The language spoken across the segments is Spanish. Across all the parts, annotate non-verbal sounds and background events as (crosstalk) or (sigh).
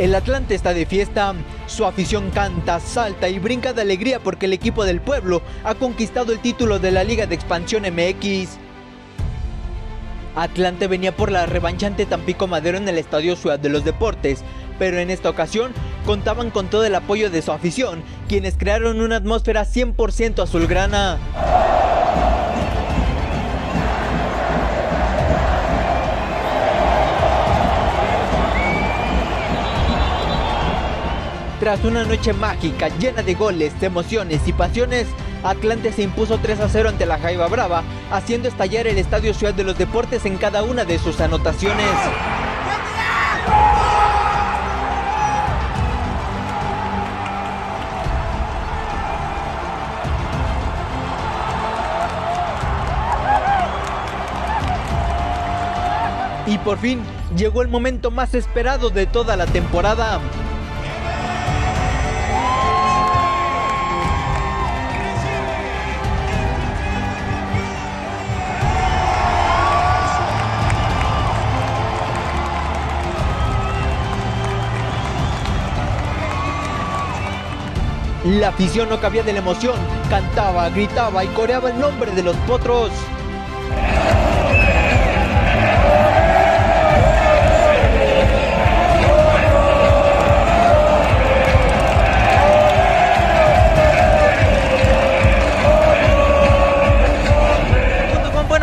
El Atlante está de fiesta, su afición canta, salta y brinca de alegría porque el equipo del pueblo ha conquistado el título de la Liga de Expansión MX. Atlante venía por la revancha ante Tampico Madero en el Estadio Ciudad de los Deportes, pero en esta ocasión contaban con todo el apoyo de su afición, quienes crearon una atmósfera 100% azulgrana. Tras una noche mágica llena de goles, emociones y pasiones, Atlante se impuso 3 a 0 ante la Jaiba Brava, haciendo estallar el Estadio Ciudad de los Deportes en cada una de sus anotaciones. Y por fin llegó el momento más esperado de toda la temporada. La afición no cabía de la emoción, cantaba, gritaba y coreaba el nombre de los potros.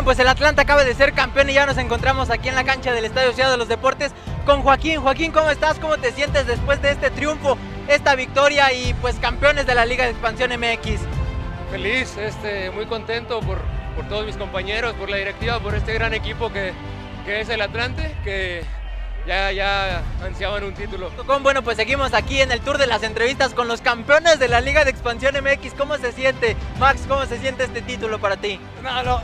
Pues el Atlanta acaba de ser campeón y ya nos encontramos aquí en la cancha del Estadio Ciudad de los Deportes con Joaquín. Joaquín, ¿cómo estás? ¿Cómo te sientes después de este triunfo? esta victoria y pues campeones de la Liga de Expansión MX. Feliz, este, muy contento por, por todos mis compañeros, por la directiva, por este gran equipo que, que es el Atlante, que ya, ya ansiaban un título. Bueno, pues seguimos aquí en el tour de las entrevistas con los campeones de la Liga de Expansión MX. ¿Cómo se siente, Max? ¿Cómo se siente este título para ti? No, no,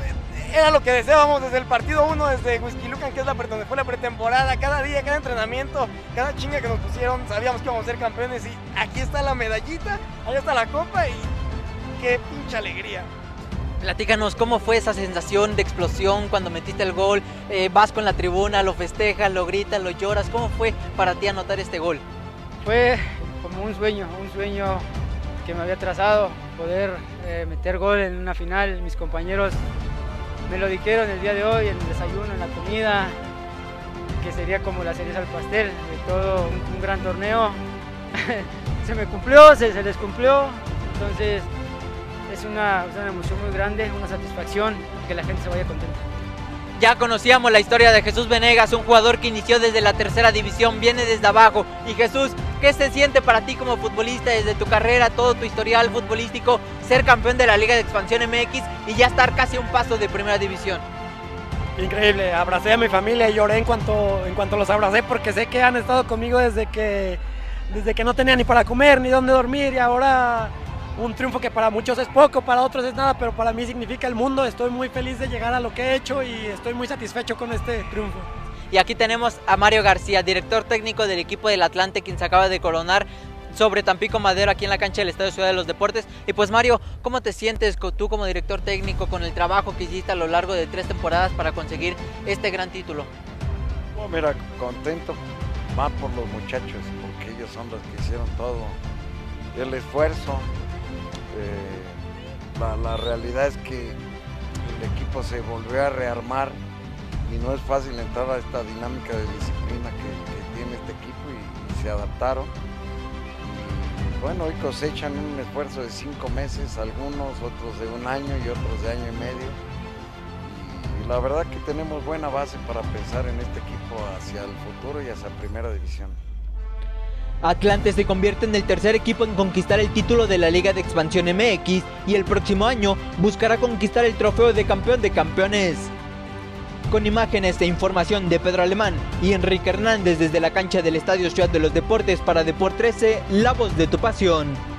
era lo que deseábamos desde el partido 1, desde Whisky Lucan, que es la donde fue la pretemporada, cada día, cada entrenamiento, cada chinga que nos pusieron, sabíamos que íbamos a ser campeones y aquí está la medallita, ahí está la copa y qué pinche alegría. Platícanos, ¿cómo fue esa sensación de explosión cuando metiste el gol? Eh, vas con la tribuna, lo festejas, lo gritas, lo lloras. ¿Cómo fue para ti anotar este gol? Fue como un sueño, un sueño que me había trazado, poder eh, meter gol en una final. Mis compañeros me lo dijeron el día de hoy, en el desayuno, en la comida, que sería como la cereza al pastel de todo un, gran torneo. (laughs) se me cumplió, se, les cumplió, entonces es una, una emoción muy grande, una satisfacción que la gente se vaya contenta. Ya conocíamos la historia de Jesús Venegas, un jugador que inició desde la tercera división, viene desde abajo. Y Jesús, ¿qué se siente para ti como futbolista desde tu carrera, todo tu historial futbolístico, ser campeón de la Liga de Expansión MX y ya estar casi a un paso de primera división? Increíble, abracé a mi familia y lloré en cuanto, en cuanto los abracé porque sé que han estado conmigo desde que, desde que no tenía ni para comer ni dónde dormir y ahora un triunfo que para muchos es poco, para otros es nada, pero para mí significa el mundo. Estoy muy feliz de llegar a lo que he hecho y estoy muy satisfecho con este triunfo. Y aquí tenemos a Mario García, director técnico del equipo del Atlante, quien se acaba de coronar sobre Tampico Madero aquí en la cancha del Estadio Ciudad de los Deportes. Y pues Mario, ¿cómo te sientes tú como director técnico con el trabajo que hiciste a lo largo de tres temporadas para conseguir este gran título? Oh, mira, contento más por los muchachos, porque ellos son los que hicieron todo. El esfuerzo, eh, la, realidad es que el equipo se volvió a rearmar y no es fácil entrar a esta dinámica de disciplina que, tiene este equipo y, se adaptaron. Bueno, hoy cosechan un esfuerzo de cinco meses, algunos, otros de un año y otros de año y medio. y la verdad que tenemos buena base para pensar en este equipo hacia el futuro y hacia Primera División. Atlante se convierte en el tercer equipo en conquistar el título de la Liga de Expansión MX y el próximo año buscará conquistar el trofeo de campeón de campeones. Con imágenes e información de Pedro Alemán y Enrique Hernández desde la cancha del Estadio Ciudad de los Deportes para Deport 13, la voz de tu pasión.